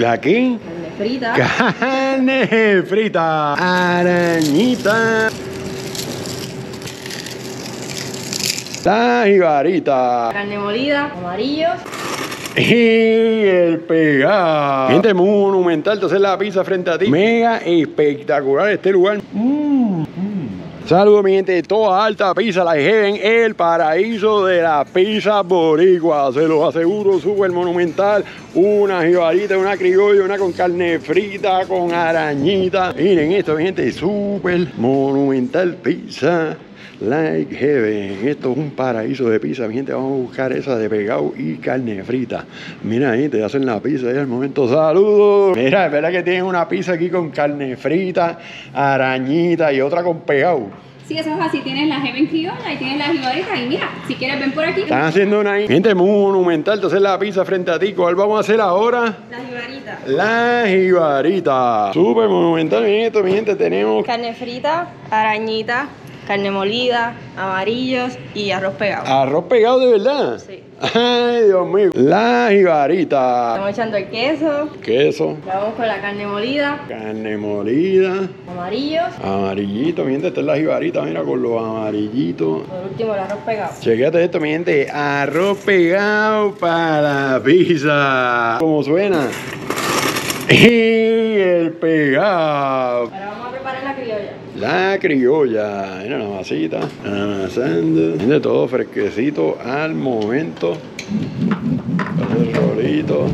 ¿La qué? Carne frita. Carne frita. Arañita. La jibarita. Carne molida. Amarillos. Y el pegado. Gente monumental, entonces la pizza frente a ti. Mega espectacular este lugar. Mm. Saludos mi gente de toda alta pizza, la en el paraíso de la pizza boricua, se los aseguro, súper monumental, una jibarita, una criolla, una con carne frita, con arañita, miren esto mi gente, súper monumental pizza. Like Heaven, esto es un paraíso de pizza, mi gente, vamos a buscar esa de pegado y carne frita. Mira ahí, te hacen la pizza ahí al momento, saludos. Mira, es verdad que tienen una pizza aquí con carne frita, arañita y otra con pegado. Sí, eso es así, tienes la Heaven criolla y tienes la jibarita y mira, si quieres ven por aquí. Están haciendo una gente monumental, entonces la pizza frente a ti, ¿cuál vamos a hacer ahora? La jibarita. La jibarita. Súper monumental, mi gente, mi gente, tenemos... Carne frita, arañita, carne molida, amarillos y arroz pegado. ¿Arroz pegado de verdad? Sí. Ay, Dios mío. La jibarita. Estamos echando el queso. Queso. Vamos con la carne molida. Carne molida. Amarillos. Amarillito, mi gente, esta es la jibarita, mira, con los amarillitos. Por último, el arroz pegado. Chequete esto, mi gente. Arroz pegado para la pizza. ¿Cómo suena? Y el pegado vamos a preparar la criolla. La criolla, mira la masita, amasando, de todo fresquecito al momento. El rolito.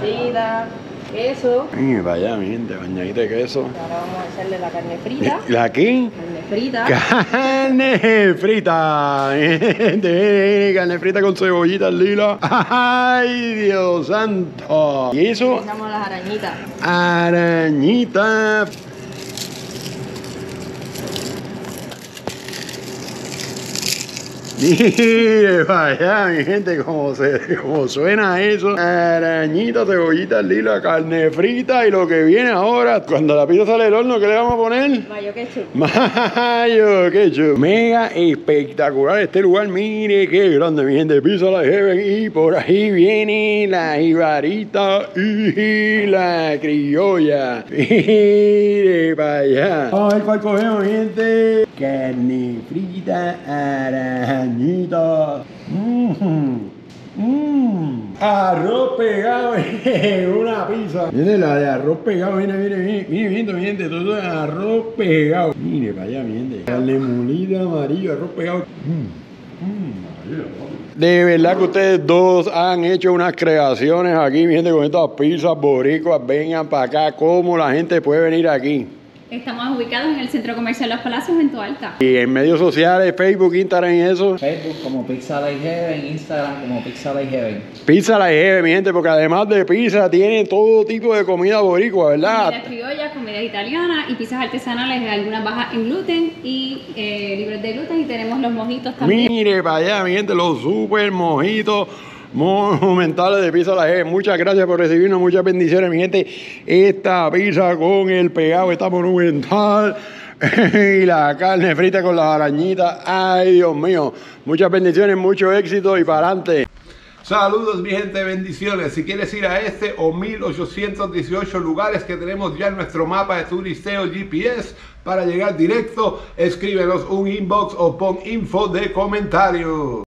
Salida, queso. Y allá, mi gente, bañadita de queso. Ahora vamos a echarle la carne frita. ¿La qué? Carne frita. Carne frita, gente, carne frita con cebollitas lila. ¡Ay, Dios santo! ¿Y eso? Echamos las arañitas. Arañita. Mire, vaya, mi gente, como, se, como suena eso. Arañita, cebollita lila, carne frita y lo que viene ahora, cuando la pizza sale del horno, ¿qué le vamos a poner? Mayo ketchup. Mayo ketchup. Mega espectacular este lugar. Mire qué grande, mi gente. Pizza la Heaven. Y por ahí viene la jibarita y la criolla. Mire para allá. Vamos a ver cuál cogemos, mi gente. Carne frita, arañita. Mmm. Mmm. Arroz pegado en una pizza. Mire la de arroz pegado, mire, mire, mire, mire, mire, mi gente, todo es arroz pegado. Mire para allá, mi gente. Carne molida amarillo, arroz pegado. Mmm. Mmm. De verdad que ustedes dos han hecho unas creaciones aquí, mi con estas pizzas boricuas. Vengan para acá, cómo la gente puede venir aquí. Estamos ubicados en el Centro Comercial Los Palacios en Toalta. Y en medios sociales, Facebook, Instagram y eso. Facebook como Pizza Light Heaven, Instagram como Pizza Light Heaven. Pizza la Heaven, mi gente, porque además de pizza tiene todo tipo de comida boricua, ¿verdad? Comidas criollas, comida italiana y pizzas artesanales, algunas bajas en gluten y eh, libres de gluten. Y tenemos los mojitos también. Mire para allá, mi gente, los super mojitos monumentales de Pizza La G. Muchas gracias por recibirnos, muchas bendiciones, mi gente. Esta pizza con el pegado está monumental. y la carne frita con las arañitas. Ay, Dios mío. Muchas bendiciones, mucho éxito y para adelante. Saludos mi gente, bendiciones. Si quieres ir a este o 1818 lugares que tenemos ya en nuestro mapa de turisteo GPS para llegar directo, escríbenos un inbox o pon info de comentario.